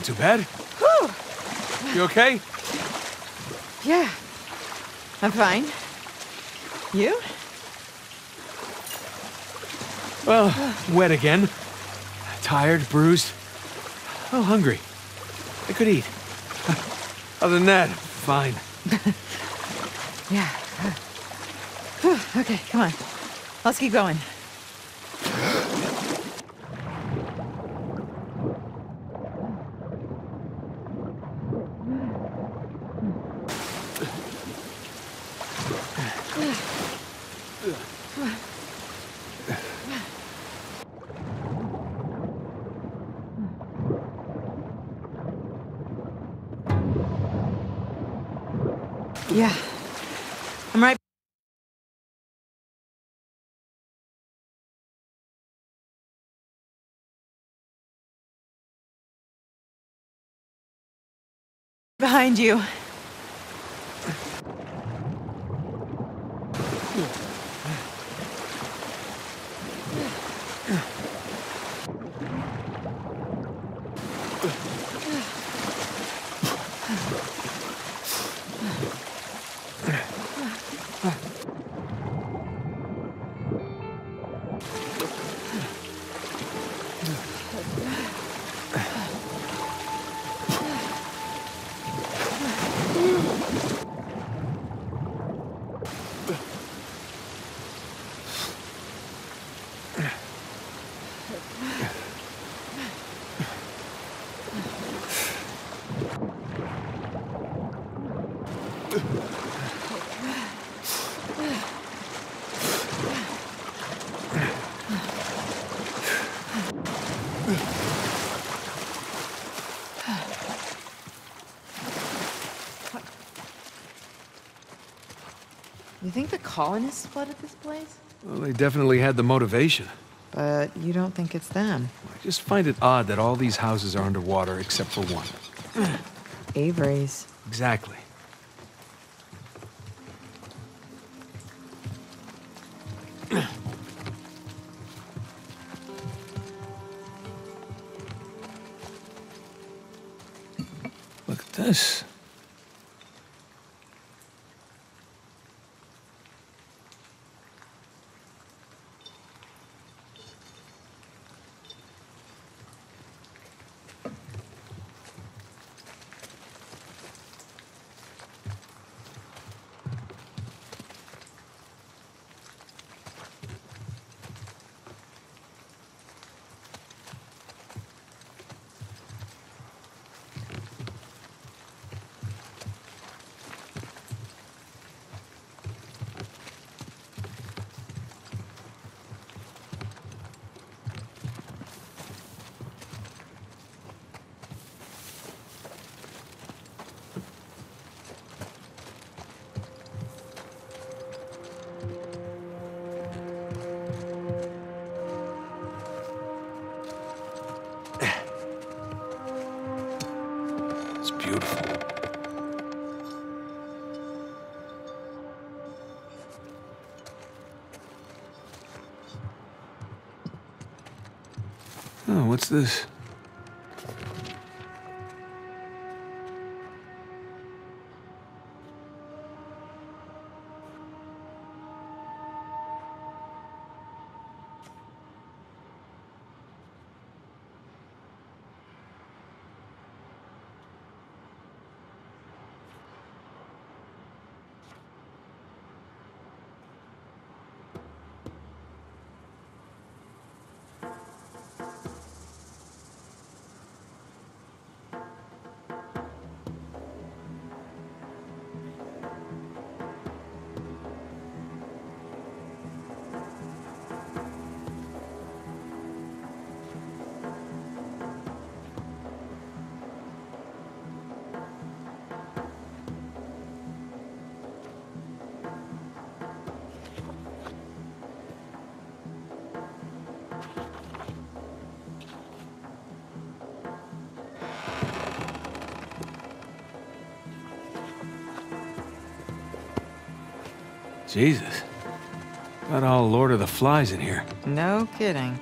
Wasn't too bad. You okay? Yeah. I'm fine. You? Well, wet again. Tired, bruised. Oh, hungry. I could eat. Other than that, fine. Yeah. Whew, okay, come on. Let's keep going. Yeah. I'm right. Behind you. Colonists flooded this place? Well, they definitely had the motivation. But you don't think it's them. I just find it odd that all these houses are underwater except for one. Avery's. Exactly. Beautiful. Oh, what's this? Jesus. Got all Lord of the Flies in here. No kidding.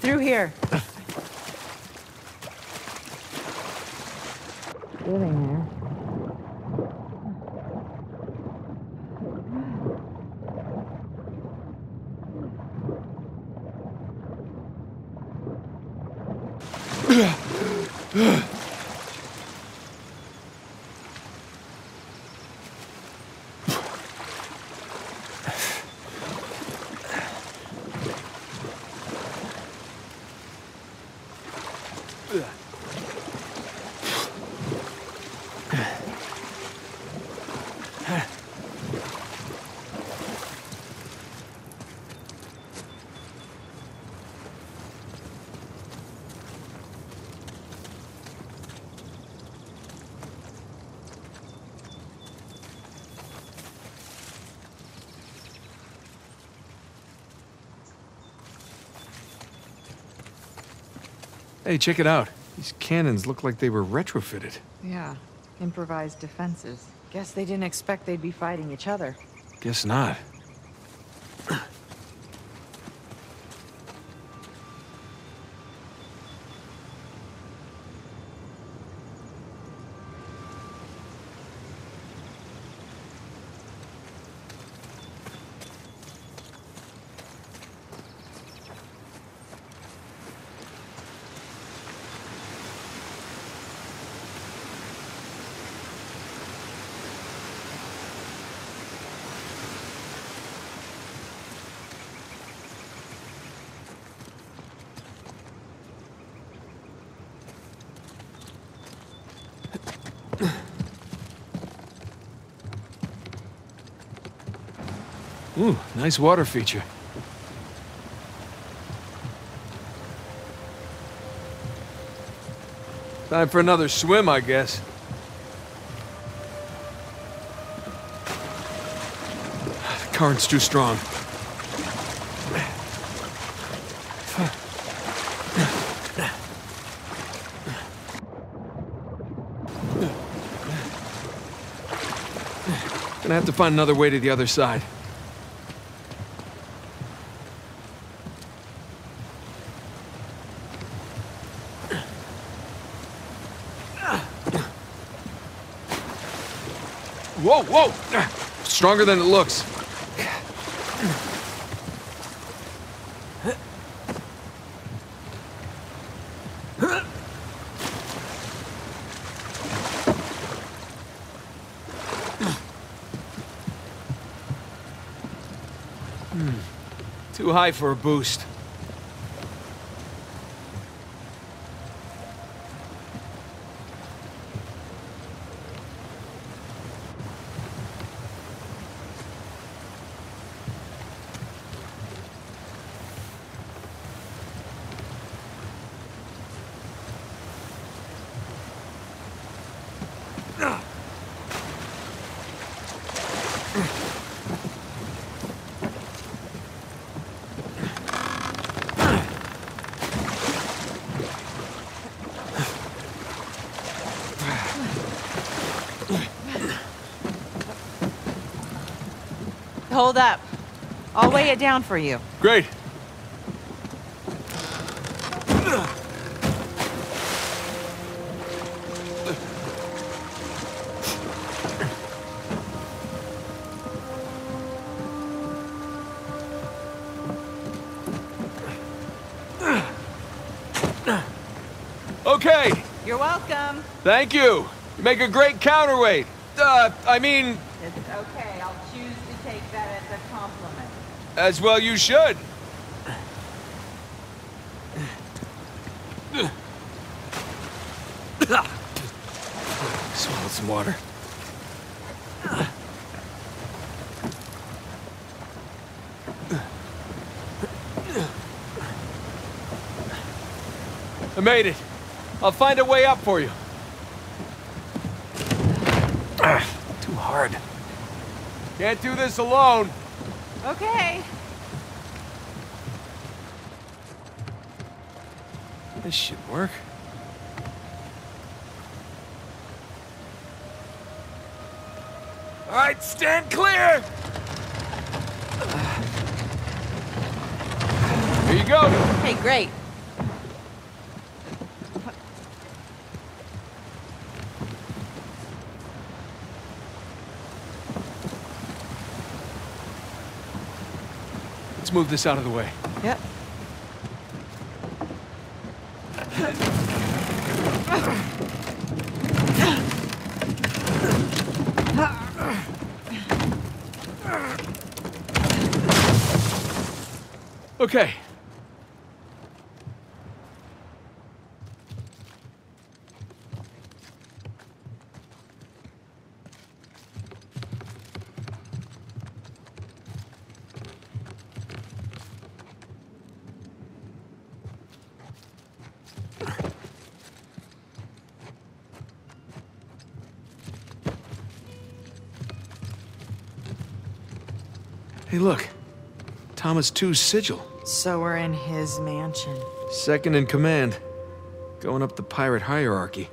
Through here. Living there. Hey, check it out. These cannons look like they were retrofitted. Yeah, improvised defenses. Guess they didn't expect they'd be fighting each other. Guess not. Nice water feature. Time for another swim, I guess. The current's too strong. Gonna have to find another way to the other side. Whoa, whoa! Stronger than it looks. Hmm. Too high for a boost. Hold up. I'll weigh it down for you. Great. Okay, You're welcome. thank you. You make a great counterweight. Uh, I mean, It's okay. I'll choose to take that as a compliment. As well you should. Swallowed some water. I made it. I'll find a way up for you. Too hard. Can't do this alone. Okay. This should work. All right, stand clear. Here you go. Hey, great. Let's move this out of the way. Yep. Okay. Hey, look. Thomas Tew's sigil. So we're in his mansion. Second in command. Going up the pirate hierarchy.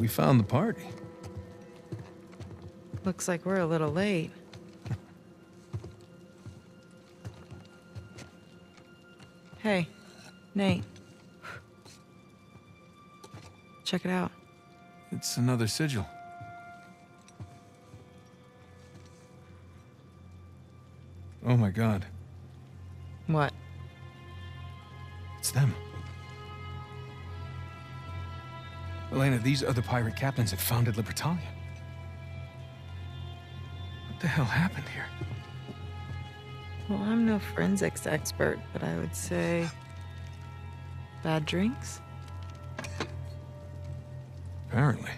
We found the party. Looks like we're a little late. hey, Nate. Check it out. It's another sigil. Oh my god. Elena, these other pirate captains that founded Libertalia. What the hell happened here? Well, I'm no forensics expert, but I would say. Bad drinks? Apparently.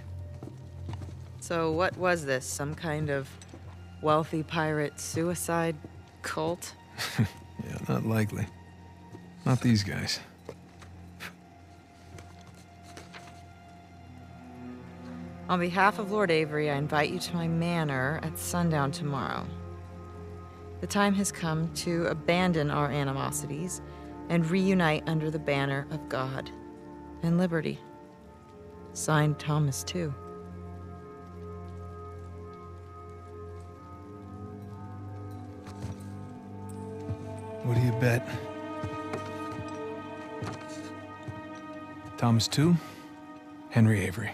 So, what was this? Some kind of wealthy pirate suicide cult? Yeah, not likely. Not these guys. On behalf of Lord Avery, I invite you to my manor at sundown tomorrow. The time has come to abandon our animosities and reunite under the banner of God and liberty. Signed Thomas, Tew. What do you bet? Thomas Tew, Henry Avery.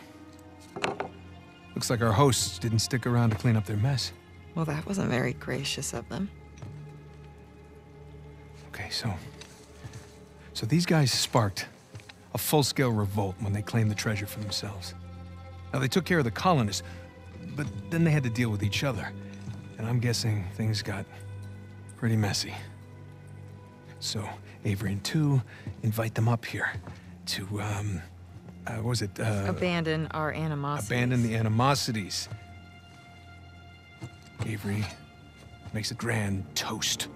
Looks like our hosts didn't stick around to clean up their mess. Well, that wasn't very gracious of them. Okay, so. So these guys sparked a full scale revolt when they claimed the treasure for themselves. Now, they took care of the colonists, but then they had to deal with each other. And I'm guessing things got pretty messy. So, Avery and Tew invite them up here to, um, uh, what was it? Uh, Abandon our animosities. abandon the animosities. Avery makes a grand toast.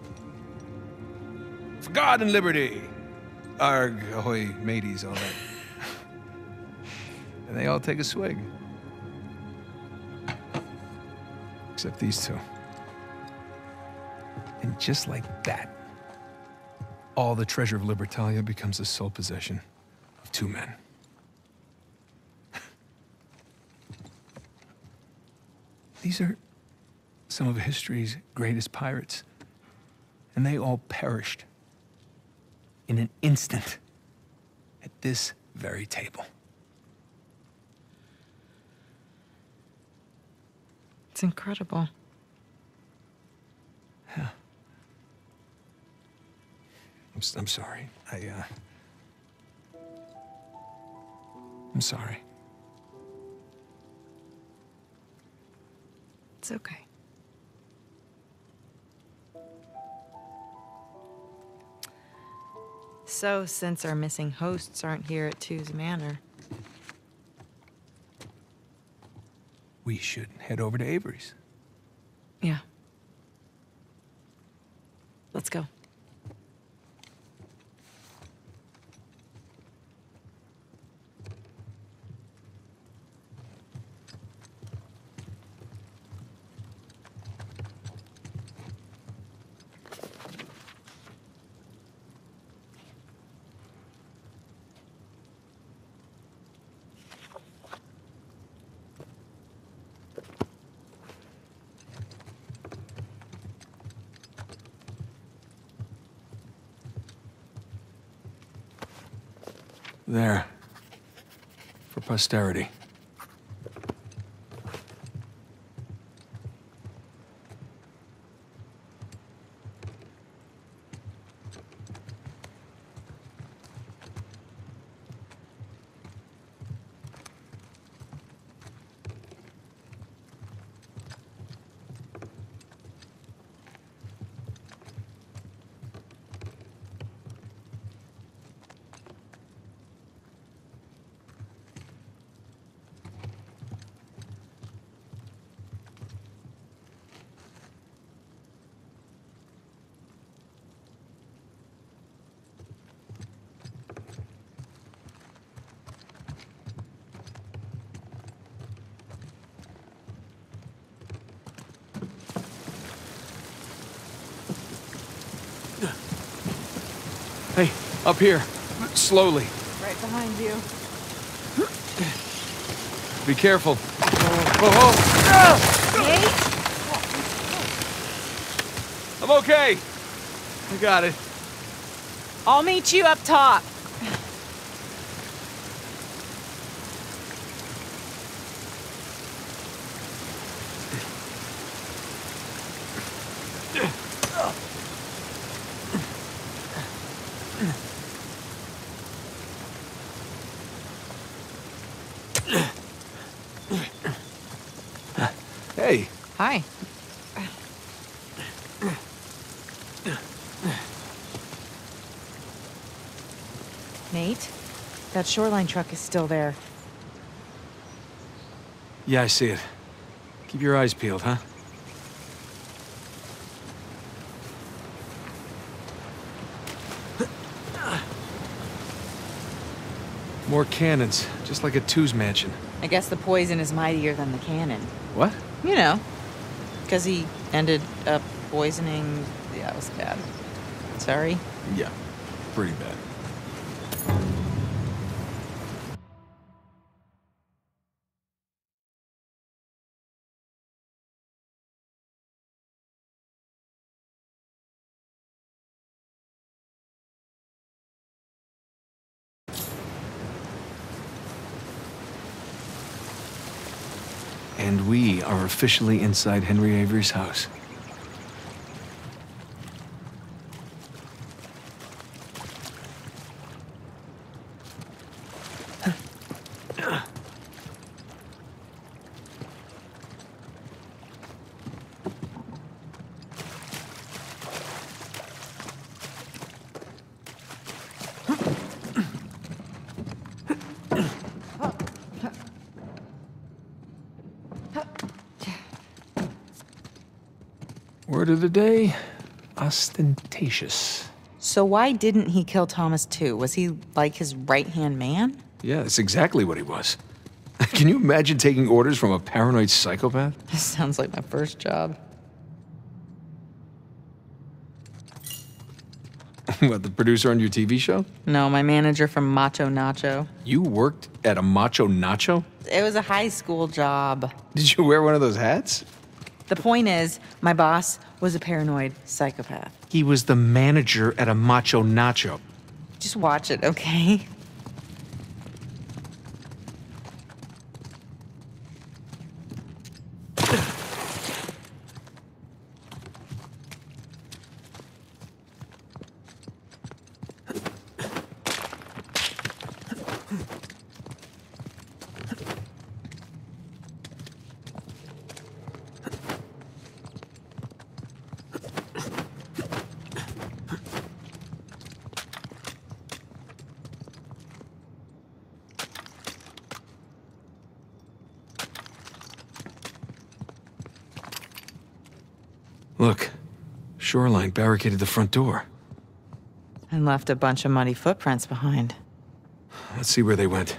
For God and liberty! Arg, ahoy, mateys, all that. and they all take a swig. Except these two. And just like that, all the treasure of Libertalia becomes the sole possession of two men. These are some of history's greatest pirates, and they all perished in an instant at this very table. It's incredible. Yeah. I'm, I'm sorry. I, uh. I'm sorry. It's okay. So, since our missing hosts aren't here at Tew's Manor, we should head over to Avery's. Yeah. Let's go. There. For posterity. Hey, up here. Slowly. Right behind you. Be careful. Oh. oh, oh, Nate? I'm okay. I got it. I'll meet you up top. Hey, Hi. Nate, that shoreline truck is still there. yeah, I see it. Keep your eyes peeled, huh? More cannons, just like a Tew's mansion. I guess the poison is mightier than the cannon. What? You know, because he ended up poisoning the house cat. Sorry. Yeah, pretty bad. And we are officially inside Henry Avery's house. Of the day ostentatious. So why didn't he kill Thomas Tew? Was he like his right hand man? Yeah, that's exactly what he was. Can you imagine taking orders from a paranoid psychopath? This sounds like my first job. what, the producer on your TV show? No, my manager from Macho Nacho. You worked at a macho nacho? It was a high school job. Did you wear one of those hats? The point is, my boss was a paranoid psychopath. He was the manager at a macho nacho. Just watch it, okay? Look, shoreline barricaded the front door. And left a bunch of muddy footprints behind. Let's see where they went.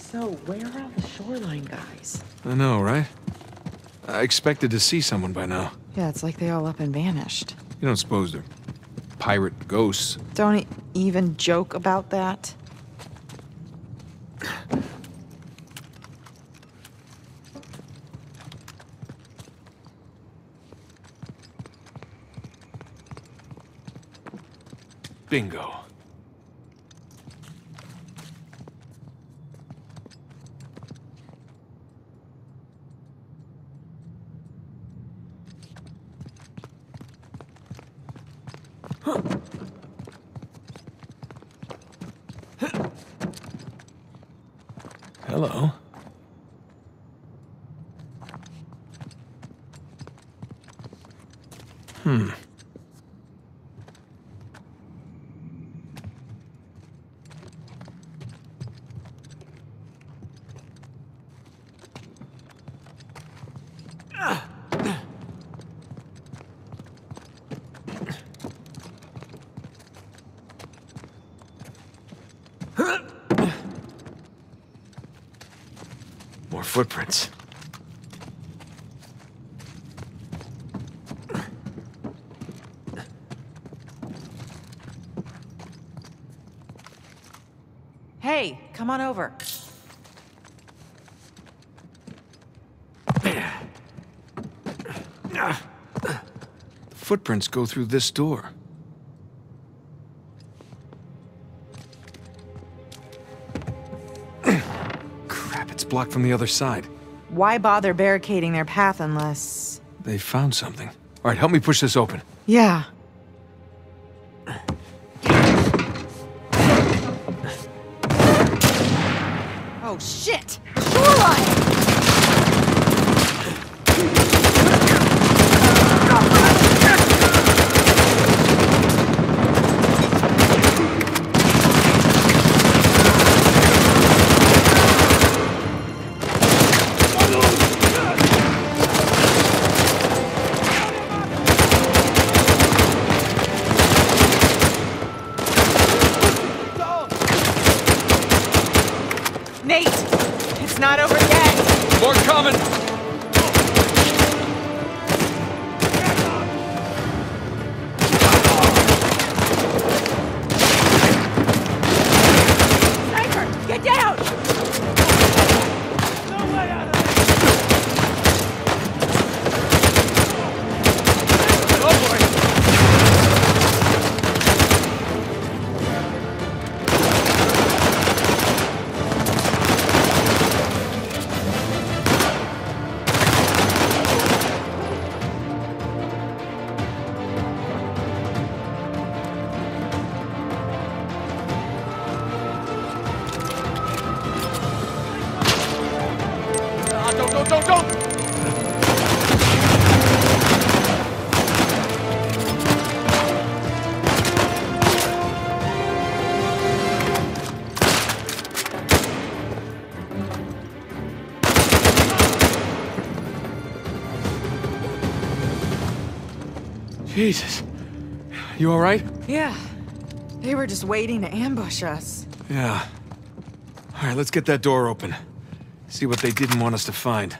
So, where are all the shoreline guys? I know, right? I expected to see someone by now. Yeah, it's like they all up and vanished. You don't suppose they're pirate ghosts? Don't e- even joke about that. Bingo. Hello. Hmm. More footprints. Hey, come on over. The footprints go through this door. Blocked from the other side. Why bother barricading their path unless. They found something. All right, help me push this open. Yeah. Don't, don't, don't, don't! Jesus. You all right? Yeah. They were just waiting to ambush us. Yeah. All right, let's get that door open. See what they didn't want us to find.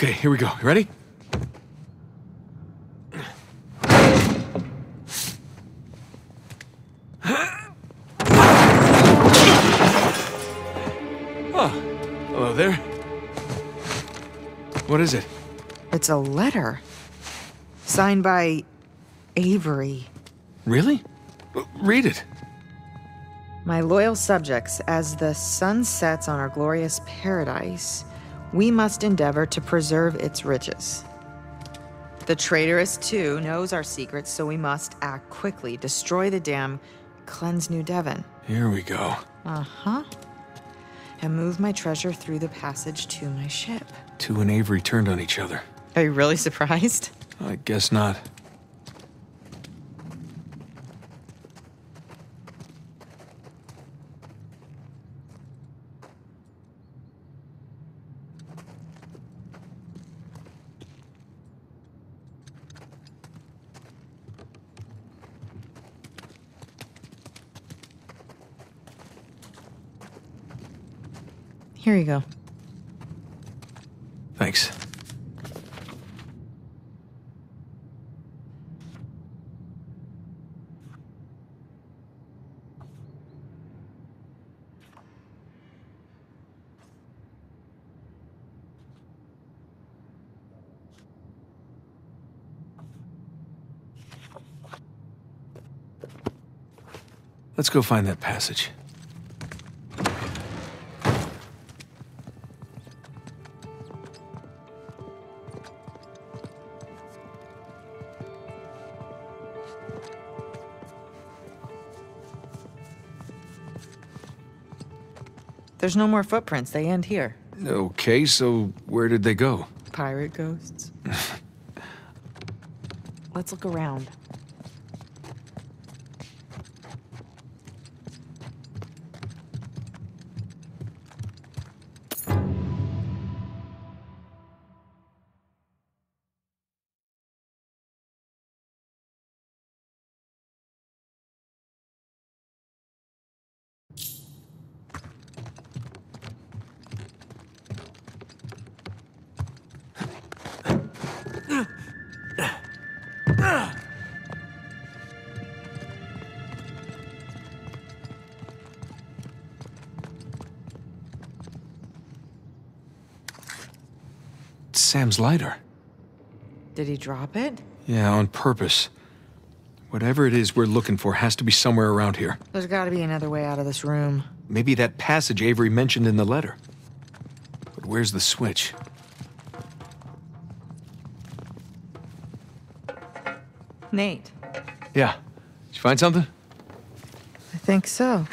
Okay, here we go. You ready? Oh, hello there. What is it? It's a letter. Signed by Avery. Really? Read it. My loyal subjects, as the sun sets on our glorious paradise, we must endeavor to preserve its riches. The traitorous, Tew, knows our secrets, so we must act quickly, destroy the dam, cleanse New Devon. Here we go. Uh huh. And move my treasure through the passage to my ship. Tew and Avery turned on each other. Are you really surprised? I guess not. Here you go. Thanks. Let's go find that passage. There's no more footprints. They end here. Okay, so where did they go? Pirate ghosts. Let's look around. Sam's lighter. Did he drop it? Yeah, on purpose. Whatever it is we're looking for has to be somewhere around here. There's gotta be another way out of this room. Maybe that passage Avery mentioned in the letter. But where's the switch? Nate. Yeah. Did you find something? I think so.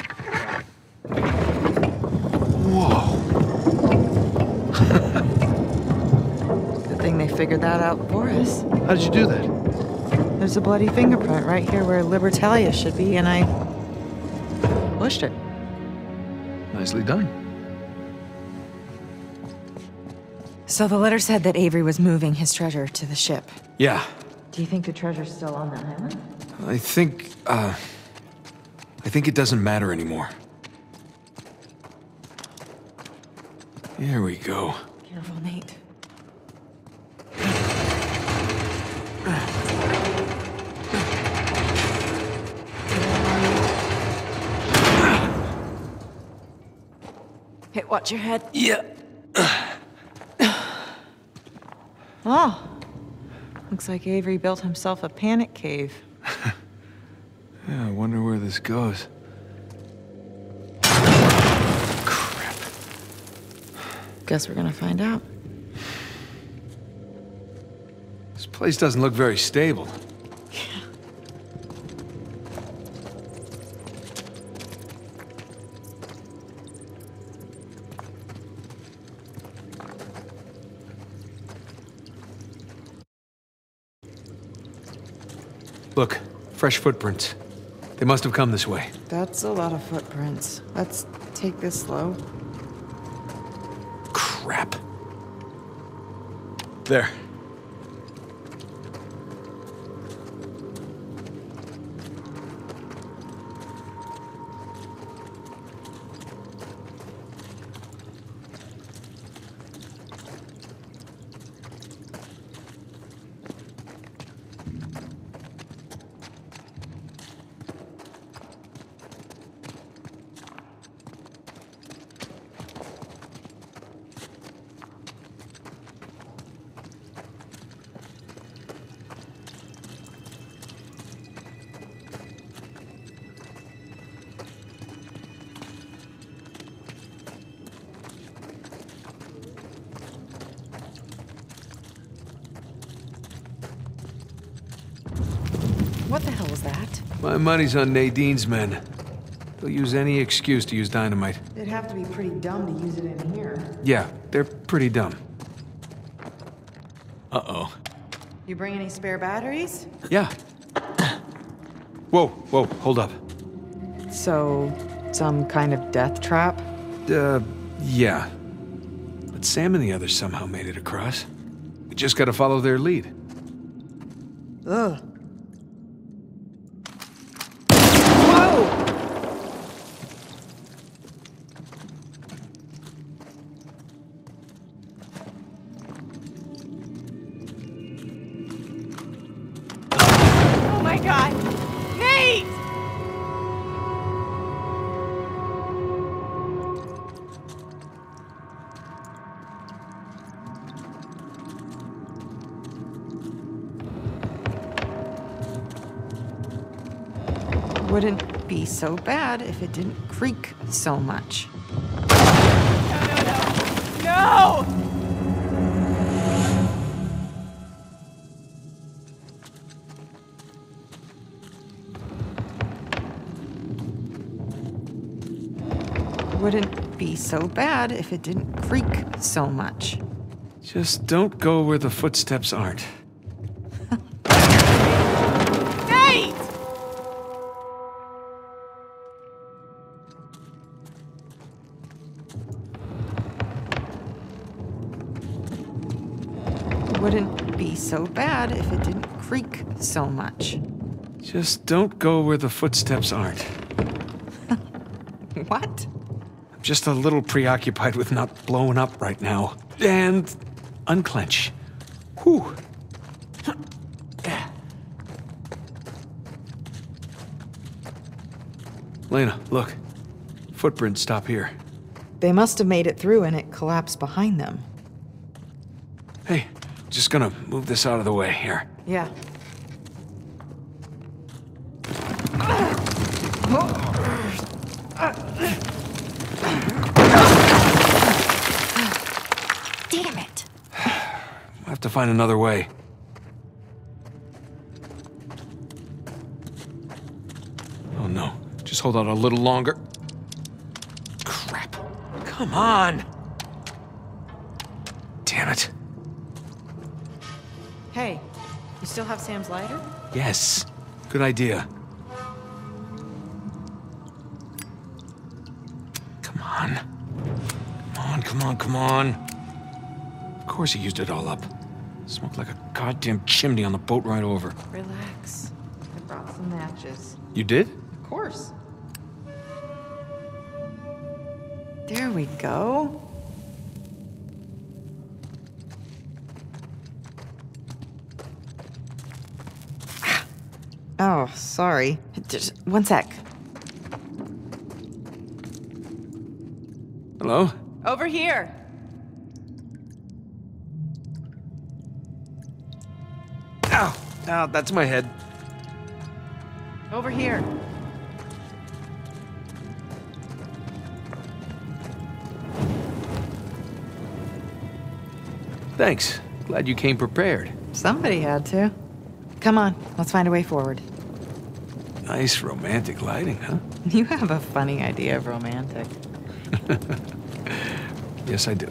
Figured that out for us. How did you do that? There's a bloody fingerprint right here where Libertalia should be, and I pushed it. Nicely done. So the letter said that Avery was moving his treasure to the ship. Yeah. Do you think the treasure's still on the island? I think, uh. I think it doesn't matter anymore. Here we go. Careful, Nate. Hey, watch your head. Yeah. Oh. Looks like Avery built himself a panic cave. Yeah, I wonder where this goes. Crap. Guess we're gonna find out. This place doesn't look very stable. Fresh footprints. They must have come this way. That's a lot of footprints. Let's take this slow. Crap. There. My money's on Nadine's men. They'll use any excuse to use dynamite. They'd have to be pretty dumb to use it in here. Yeah, they're pretty dumb. Uh-oh. You bring any spare batteries? Yeah. Whoa, whoa, hold up. So, some kind of death trap? Uh, yeah. But Sam and the others somehow made it across. We just gotta follow their lead. Ugh. So bad if it didn't creak so much. No! Wouldn't be so bad if it didn't creak so much. Just don't go where the footsteps aren't. So bad if it didn't creak so much. Just don't go where the footsteps aren't. What? I'm just a little preoccupied with not blowing up right now. And unclench. Whew. Lena, look. Footprints stop here. They must have made it through and it collapsed behind them. Hey, just gonna move this out of the way here. Yeah. Damn it. I have to find another way. Oh no. Just hold out a little longer. Crap. Come on. Still have Sam's lighter? Yes. Good idea. Come on. Come on, come on, come on. Of course he used it all up. Smoked like a goddamn chimney on the boat ride over. Relax. I brought some matches. You did? Of course. There we go. Sorry. Just one sec. Hello? Over here. Ow! Ow, that's my head. Over here. Thanks. Glad you came prepared. Somebody had to. Come on, let's find a way forward. Nice romantic lighting, huh? You have a funny idea of romantic. Yes, I do.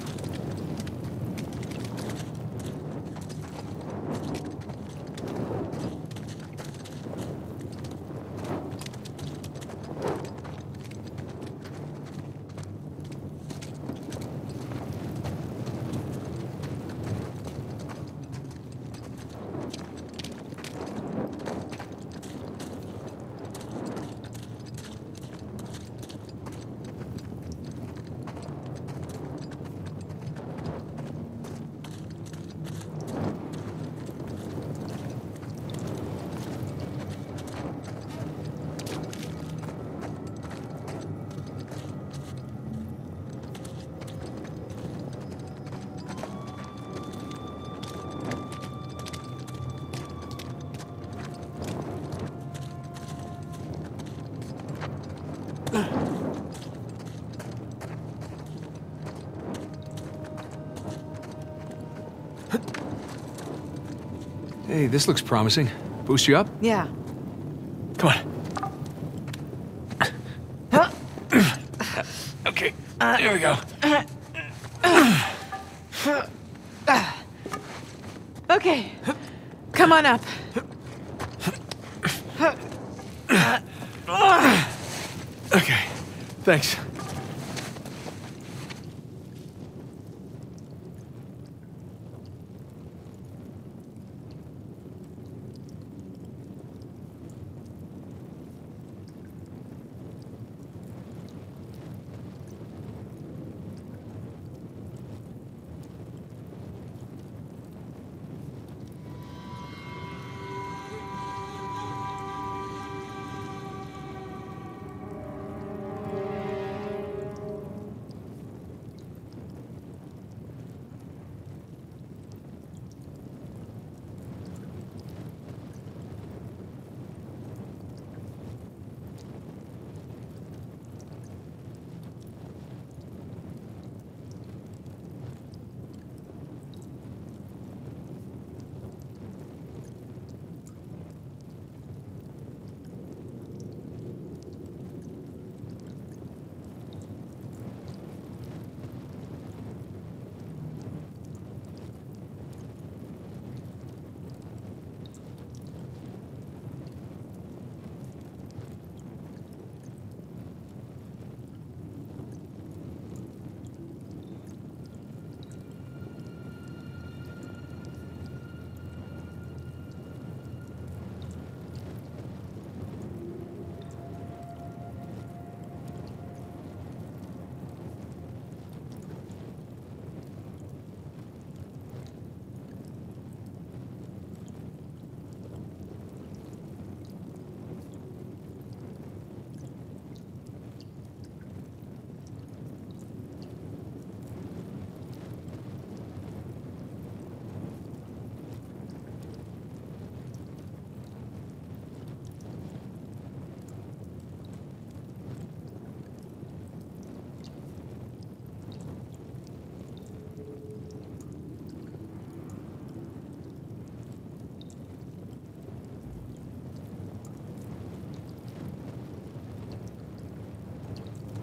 Hey, this looks promising. Boost you up? Yeah. Come on. Huh? okay, uh, there we go. Okay. Come on up. Okay, thanks.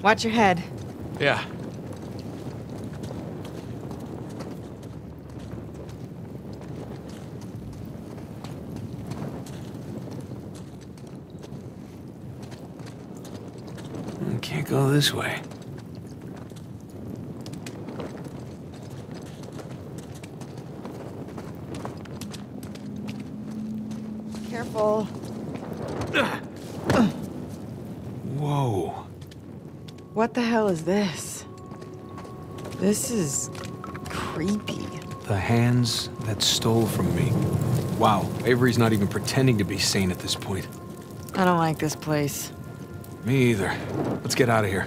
Watch your head. Yeah. Can't go this way. Careful. Whoa. What the hell is this? This is creepy. The hands that stole from me. Wow, Avery's not even pretending to be sane at this point. I don't like this place. Me either. Let's get out of here.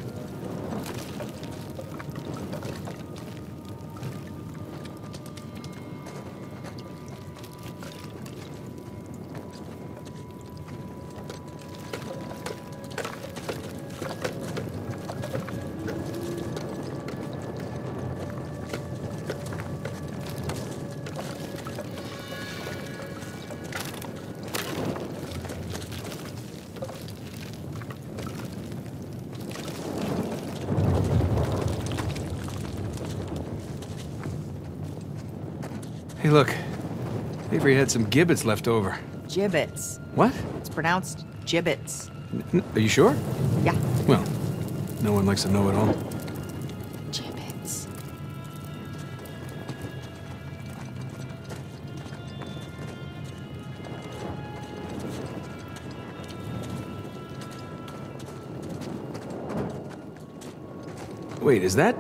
Had some gibbets left over. Gibbets. What? It's pronounced gibbets. N- are you sure? Yeah. Well, no one likes to know it all. Gibbets. Wait, is that?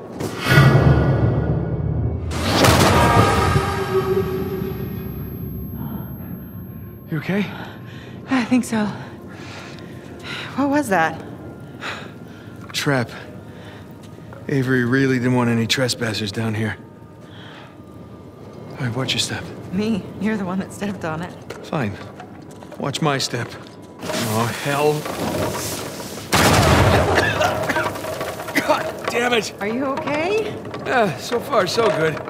Okay? I think so. What was that? Trap. Avery really didn't want any trespassers down here. All right, watch your step. Me. You're the one that stepped on it. Fine. Watch my step. Oh, hell. God damn it! Are you okay? Uh, so far, so good.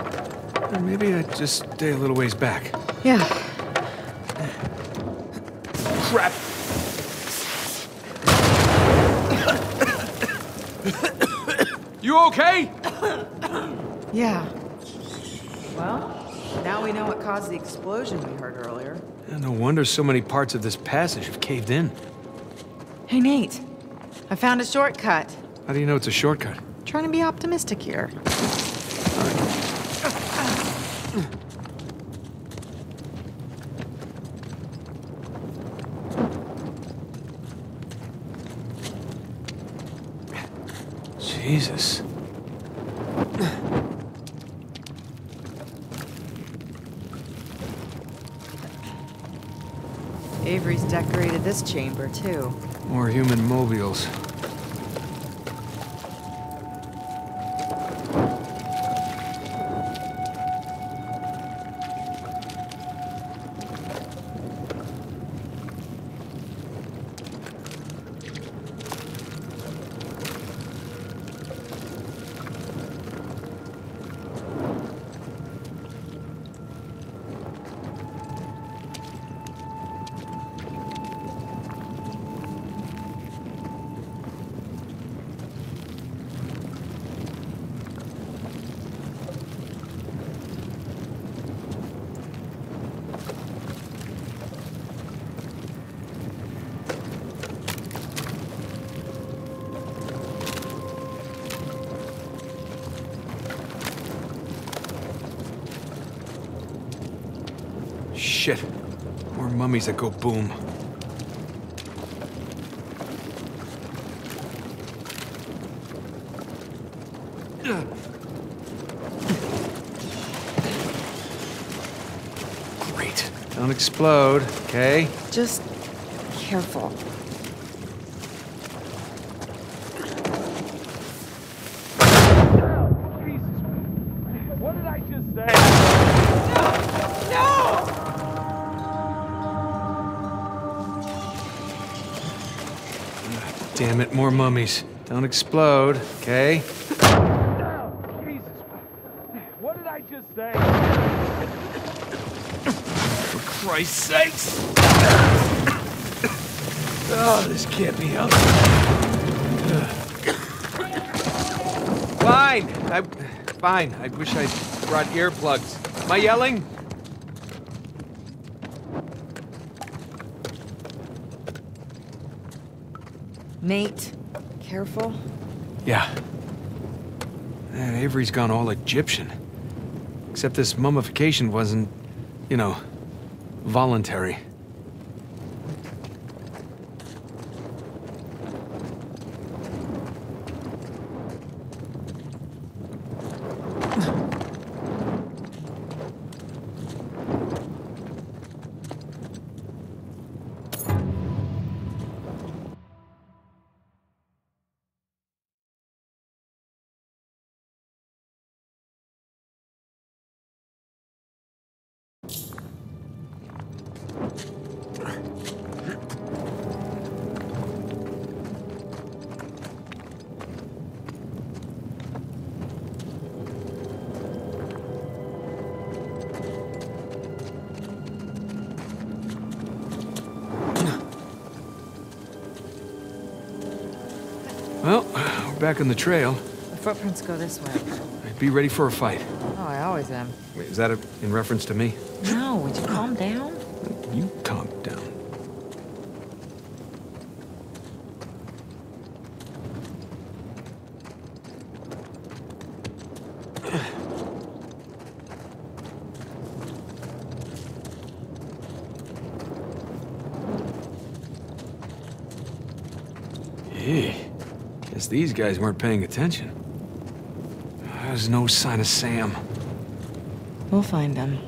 Maybe I just stay a little ways back. Yeah. Crap! You okay? Yeah. Well, now we know what caused the explosion we heard earlier. Yeah, no wonder so many parts of this passage have caved in. Hey, Nate. I found a shortcut. How do you know it's a shortcut? Trying to be optimistic here. Jesus. Avery's decorated this chamber, too. More human mobiles. Shit. More mummies that go boom. Great. Don't explode, okay? Just careful. Mummies. Don't explode, okay? Jesus. What did I just say? For Christ's sakes! Oh, this can't be helped. Fine. I, fine. I wish I'd brought earplugs. Am I yelling? Nate, careful. Yeah. Man, Avery's gone all Egyptian. Except this mummification wasn't, you know, voluntary. Back on the trail. The footprints go this way. Be ready for a fight. Oh, I always am. Wait, is that a, in reference to me? No, would you calm down? You calm down. Hey, guess these guys weren't paying attention. There's no sign of Sam. We'll find them.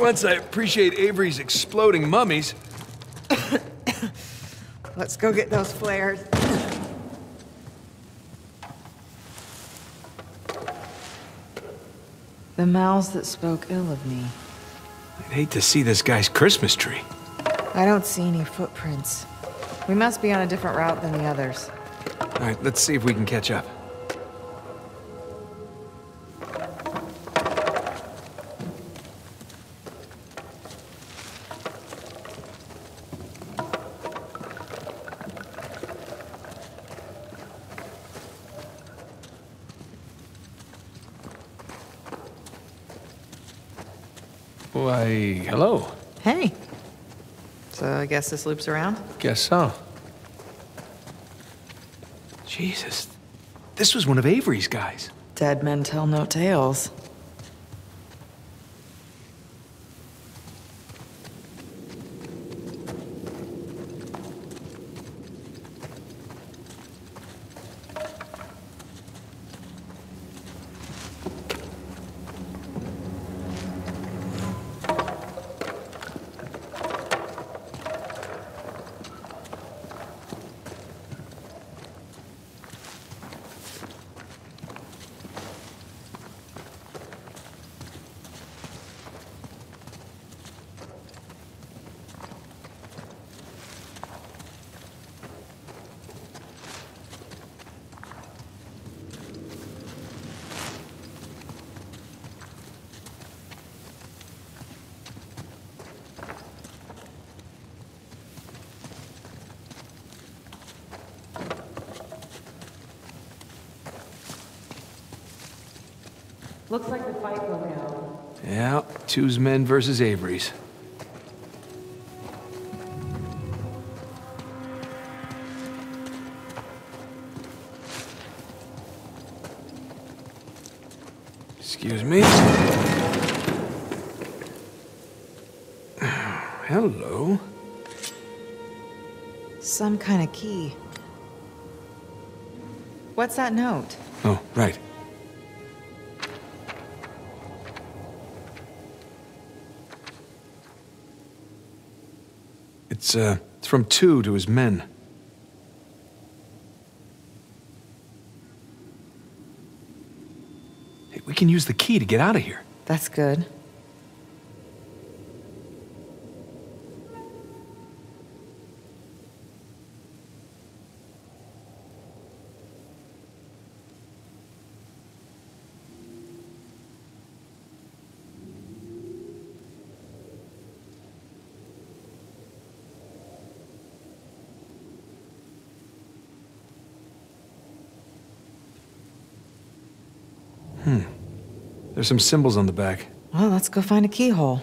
Once I appreciate Avery's exploding mummies. Let's go get those flares. The mouths that spoke ill of me. I'd hate to see this guy's Christmas tree. I don't see any footprints. We must be on a different route than the others. All right, let's see if we can catch up. Guess this loops around? Guess so. Jesus. This was one of Avery's guys. Dead men tell no tales. Looks like the fight will out. Yeah, Tew's men versus Avery's. Excuse me. Hello. Some kind of key. What's that note? Oh, right. It's, uh, it's from Tew to his men. Hey, we can use the key to get out of here. That's good. There's some symbols on the back. Well, let's go find a keyhole.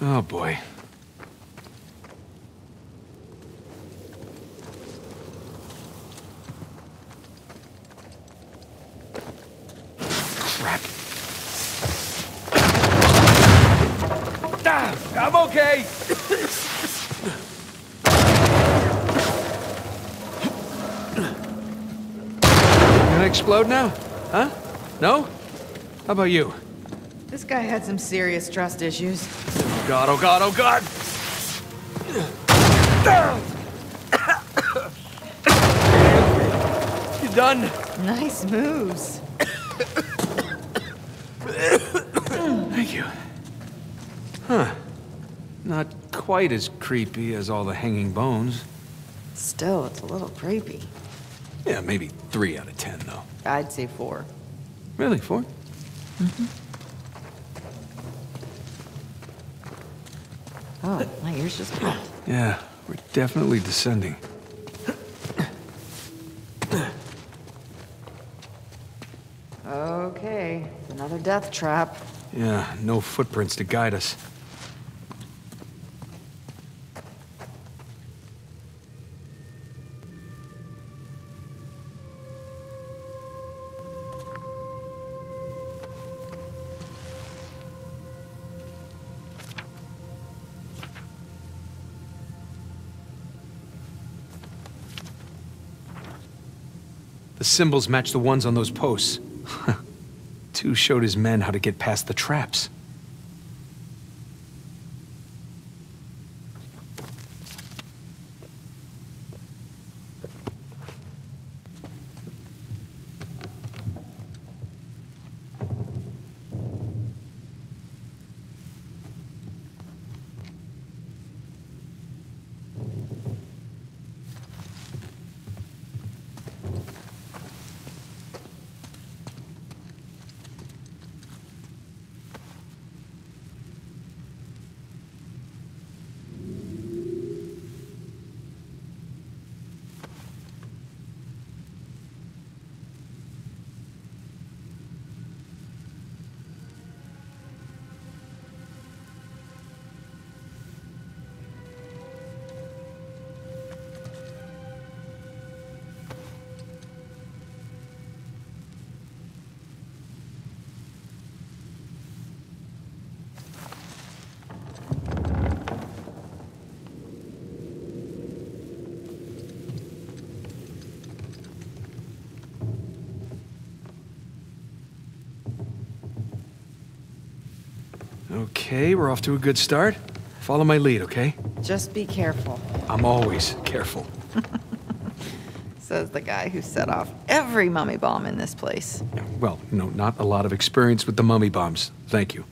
Oh boy. Crap. Ah, I'm okay. Gonna explode now? Huh? No? How about you? This guy had some serious trust issues. Oh god, oh god, oh god! You done? Nice moves. Thank you. Huh. Not quite as creepy as all the hanging bones. Still, it's a little creepy. Yeah, maybe three out of ten, though. I'd say four. Really, 4 mm-hmm. Oh, my ears just popped. Yeah, we're definitely descending. Okay, another death trap. Yeah, no footprints to guide us. Symbols match the ones on those posts. Tew showed his men how to get past the traps. Okay, we're off to a good start. Follow my lead, okay? Just be careful, I'm always careful. says the guy who set off every mummy bomb in this place. Well, you know, not a lot of experience with the mummy bombs. Thank you.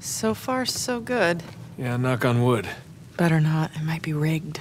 So far, so good. Yeah, knock on wood. Better not, it might be rigged.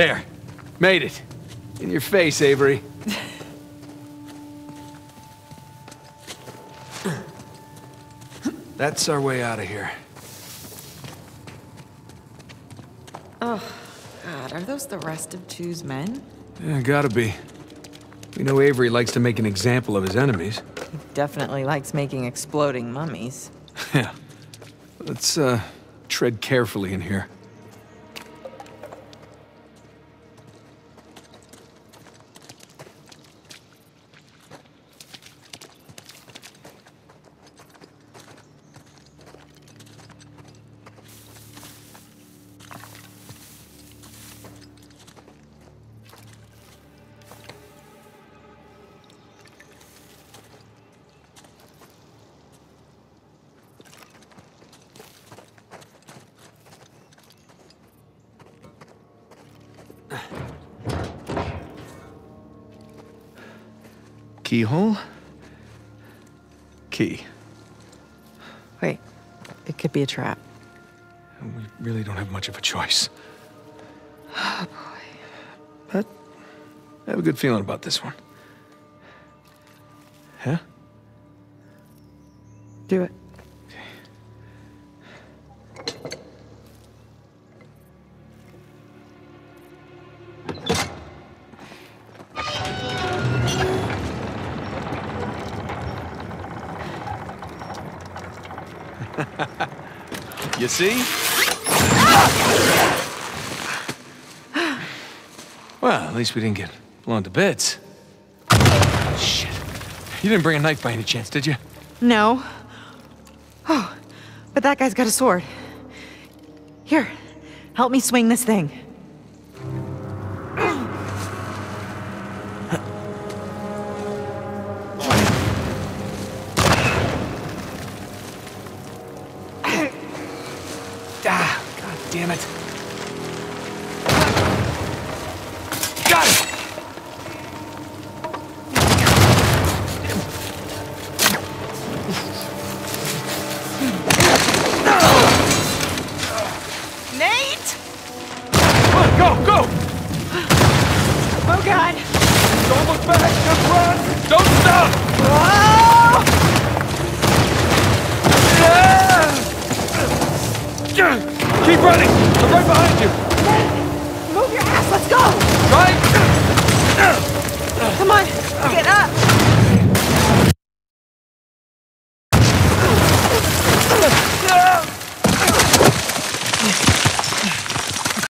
There. Made it. In your face, Avery. That's our way out of here. Oh, God, are those the rest of Tew's men? Yeah, gotta be. We know Avery likes to make an example of his enemies. He definitely likes making exploding mummies. Yeah. Let's, uh, tread carefully in here. Key. Wait, it could be a trap. We really don't have much of a choice. Oh boy. But I have a good feeling about this one. Huh? Do it. See? well, at least we didn't get blown to bits. Shit. You didn't bring a knife by any chance, did you? No. Oh, but that guy's got a sword. Here, help me swing this thing.